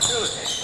Good.